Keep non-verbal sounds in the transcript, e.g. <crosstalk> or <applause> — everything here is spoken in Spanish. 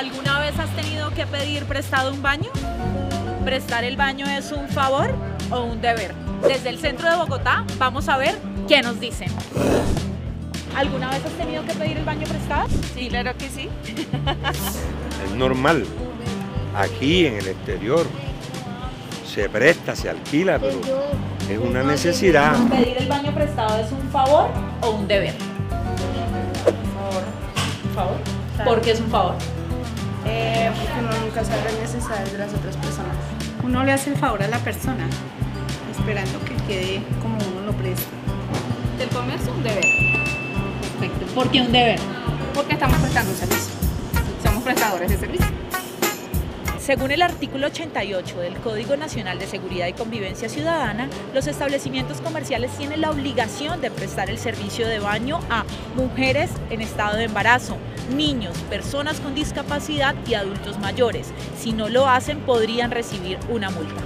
¿Alguna vez has tenido que pedir prestado un baño? ¿Prestar el baño es un favor o un deber? Desde el centro de Bogotá vamos a ver qué nos dicen. ¿Alguna vez has tenido que pedir el baño prestado? Sí, claro que sí. <laughs> Es normal. Aquí en el exterior se presta, se alquila, pero es una necesidad. ¿Pedir el baño prestado es un favor o un deber? Favor. ¿Un favor? ¿Por qué es un favor? Eh, porque uno nunca sabe las necesidades de las otras personas. Uno le hace el favor a la persona, esperando que quede como uno lo presta. Del comercio, un deber. Perfecto. ¿Por qué un deber? Porque estamos prestando un servicio. Somos prestadores de servicio. Según el artículo 88 del Código Nacional de Seguridad y Convivencia Ciudadana, los establecimientos comerciales tienen la obligación de prestar el servicio de baño a mujeres en estado de embarazo, niños, personas con discapacidad y adultos mayores. Si no lo hacen, podrían recibir una multa.